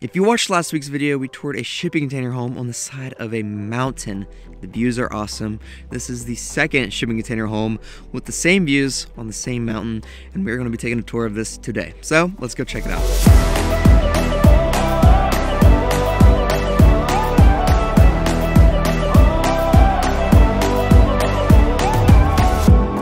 If you watched last week's video, we toured a shipping container home on the side of a mountain. The views are awesome. This is the second shipping container home with the same views on the same mountain, and we're going to be taking a tour of this today. So let's go check it out.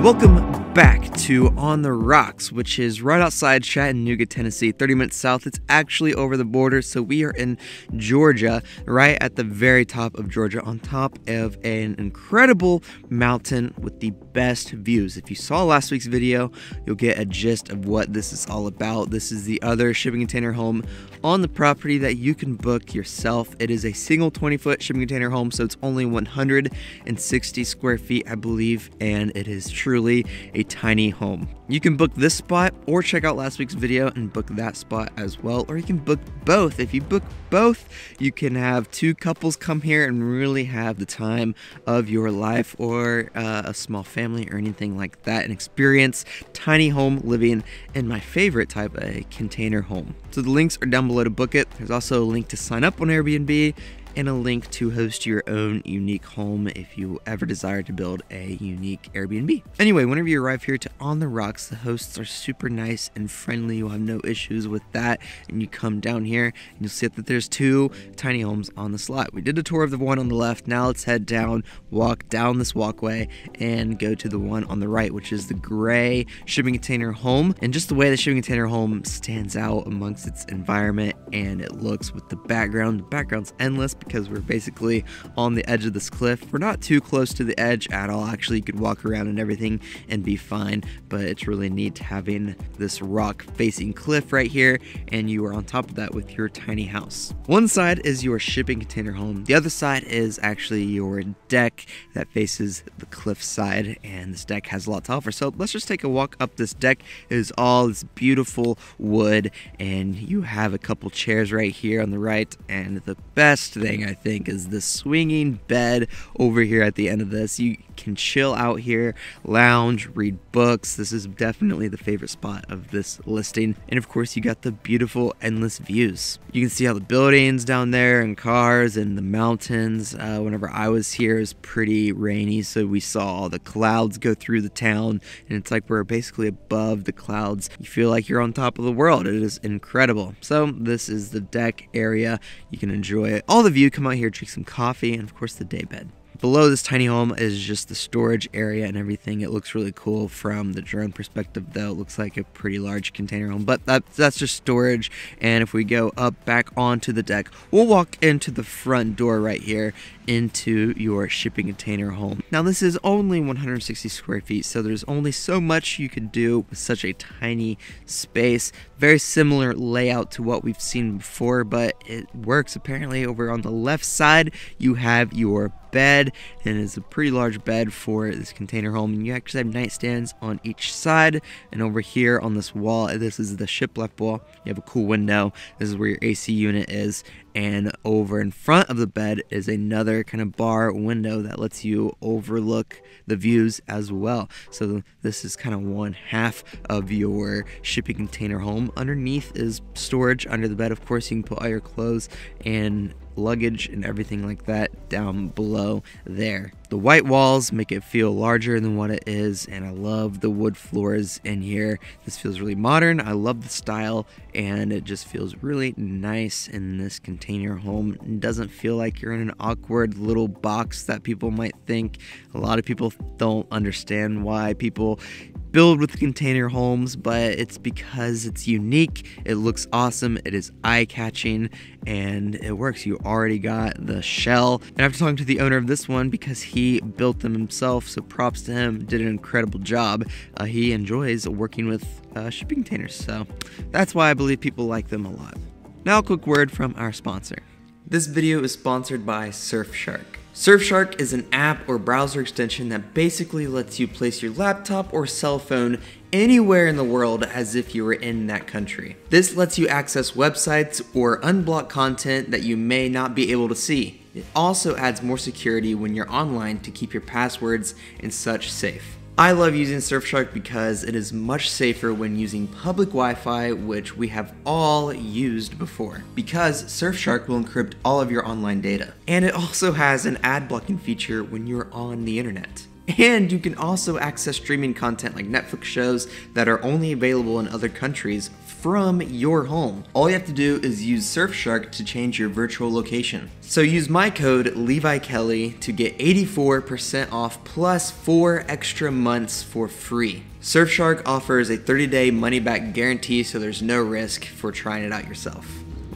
Welcome back to On the Rocks, which is right outside Chattanooga, Tennessee, 30 minutes south. It's actually over the border, so we are in Georgia, right at the very top of Georgia, on top of an incredible mountain with the best views. If you saw last week's video, you'll get a gist of what this is all about. This is the other shipping container home on the property that you can book yourself. It is a single 20 foot shipping container home, so it's only 160 square feet, I believe, and it is truly a tiny home. You can book this spot or check out last week's video and book that spot as well, or you can book both. If you book both, you can have two couples come here and really have the time of your life or uh, a small family or anything like that and experience tiny home living in my favorite type, of a container home. So the links are down below to book it. There's also a link to sign up on Airbnb and a link to host your own unique home if you ever desire to build a unique Airbnb. Anyway, whenever you arrive here to On the Rocks, the hosts are super nice and friendly. You'll have no issues with that. And you come down here and you'll see that there's two tiny homes on the slot. We did a tour of the one on the left. Now let's head down, walk down this walkway, and go to the one on the right, which is the gray shipping container home. And just the way the shipping container home stands out amongst its environment and it looks with the background. The background's endless because we're basically on the edge of this cliff. We're not too close to the edge at all. Actually, you could walk around and everything and be fine, but it's really neat having this rock facing cliff right here, and you are on top of that with your tiny house. One side is your shipping container home. The other side is actually your deck that faces the cliff side, and this deck has a lot to offer. So let's just take a walk up this deck. It is all this beautiful wood, and you have a couple chairs right here on the right, and the best thing thing I think is the swinging bed over here at the end of this. You can chill out here, lounge, read books. This is definitely the favorite spot of this listing. And of course, you got the beautiful endless views. You can see all the buildings down there and cars and the mountains. Uh, whenever I was here, it was pretty rainy, so we saw all the clouds go through the town, and it's like we're basically above the clouds. You feel like you're on top of the world. It is incredible. So this is the deck area. You can enjoy all the view. Come out here, drink some coffee, and of course the daybed. Below this tiny home is just the storage area and everything. It looks really cool from the drone perspective though. It looks like a pretty large container home, but that, that's just storage. And if we go up back onto the deck, we'll walk into the front door right here into your shipping container home. Now this is only 160 square feet, so there's only so much you can do with such a tiny space. Very similar layout to what we've seen before, but it works apparently over on the left side. You have your bed and it's a pretty large bed for this container home and you actually have nightstands on each side and over here on this wall this is the shiplap wall you have a cool window this is where your AC unit is and over in front of the bed is another kind of bar window that lets you overlook the views as well. So this is kind of one half of your shipping container home. Underneath is storage under the bed. Of course, you can put all your clothes and luggage and everything like that down below there. The white walls make it feel larger than what it is, and I love the wood floors in here. This feels really modern. I love the style, and it just feels really nice in this container home. It doesn't feel like you're in an awkward little box that people might think. A lot of people don't understand why people build with container homes, but it's because it's unique, it looks awesome, it is eye catching, and it works. You already got the shell. And after talking to the owner of this one, because he built them himself, so props to him, did an incredible job. Uh, he enjoys working with uh, shipping containers, so that's why I believe people like them a lot. Now, a quick word from our sponsor. This video is sponsored by Surfshark. Surfshark is an app or browser extension that basically lets you place your laptop or cell phone anywhere in the world as if you were in that country. This lets you access websites or unblock content that you may not be able to see. It also adds more security when you're online to keep your passwords and such safe. I love using Surfshark because it is much safer when using public Wi-Fi, which we have all used before, because Surfshark will encrypt all of your online data. And it also has an ad blocking feature when you're on the internet. And you can also access streaming content like Netflix shows that are only available in other countries from your home. All you have to do is use Surfshark to change your virtual location. So use my code Levi Kelly to get 84% off plus 4 extra months for free. Surfshark offers a 30-day money-back guarantee so there's no risk for trying it out yourself.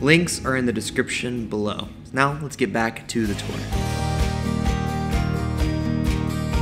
Links are in the description below. Now let's get back to the tour.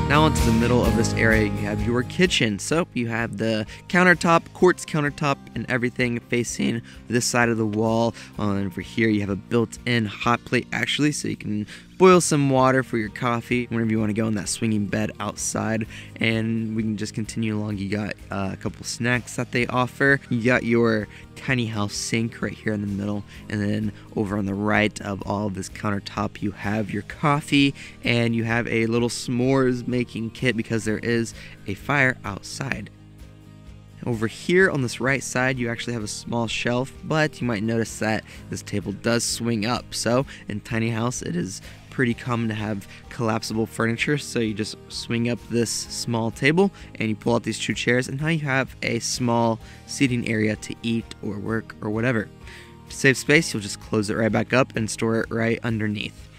Now into the middle of this area, you have your kitchen. So you have the countertop, quartz countertop, and everything facing this side of the wall. And over here, you have a built-in hot plate actually, so you can boil some water for your coffee whenever you want to go in that swinging bed outside. And we can just continue along. You got uh, a couple snacks that they offer. You got your tiny house sink right here in the middle. And then over on the right of all this countertop, you have your coffee and you have a little s'mores making kit because there is a fire outside. Over here on this right side, you actually have a small shelf, but you might notice that this table does swing up. So in tiny house, it is pretty common to have collapsible furniture. So you just swing up this small table and you pull out these two chairs, and now you have a small seating area to eat or work or whatever. To save space, you'll just close it right back up and store it right underneath.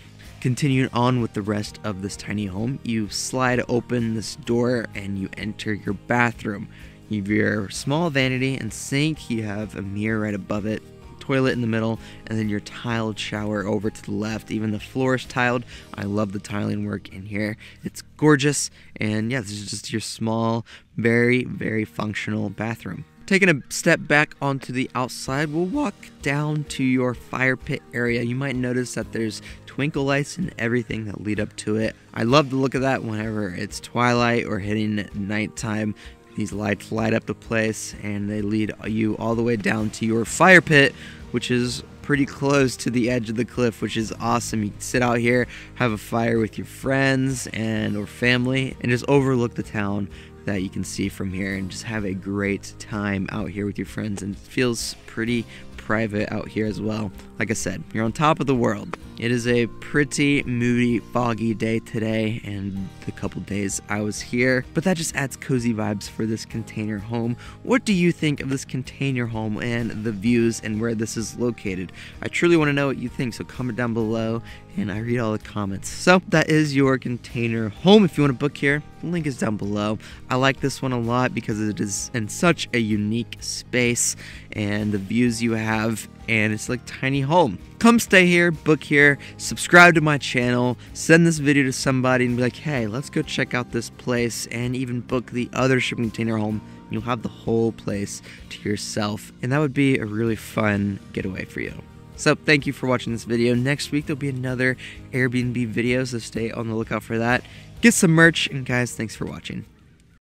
Continuing on with the rest of this tiny home, you slide open this door and you enter your bathroom. Your small vanity and sink, you have a mirror right above it, toilet in the middle, and then your tiled shower over to the left. Even the floor is tiled. I love the tiling work in here. It's gorgeous, and yeah, this is just your small, very, very functional bathroom. Taking a step back onto the outside, we'll walk down to your fire pit area. You might notice that there's twinkle lights and everything that lead up to it. I love the look of that whenever it's twilight or hitting nighttime. These lights light up the place and they lead you all the way down to your fire pit, which is pretty close to the edge of the cliff, which is awesome. You can sit out here, have a fire with your friends and or family, and just overlook the town that you can see from here and just have a great time out here with your friends and it feels pretty private out here as well. Like I said, you're on top of the world. It is a pretty moody, foggy day today, and the couple days I was here, but that just adds cozy vibes for this container home. What do you think of this container home and the views and where this is located? I truly want to know what you think, so comment down below and I read all the comments. So that is your container home. If you want to book here, the link is down below. I like this one a lot because it is in such a unique space and the views you have and it's like tiny home. Come stay here, book here, subscribe to my channel, send this video to somebody and be like, hey, let's go check out this place and even book the other shipping container home. You'll have the whole place to yourself and that would be a really fun getaway for you. So thank you for watching this video. Next week there'll be another Airbnb video, so stay on the lookout for that. Get some merch, and guys, thanks for watching.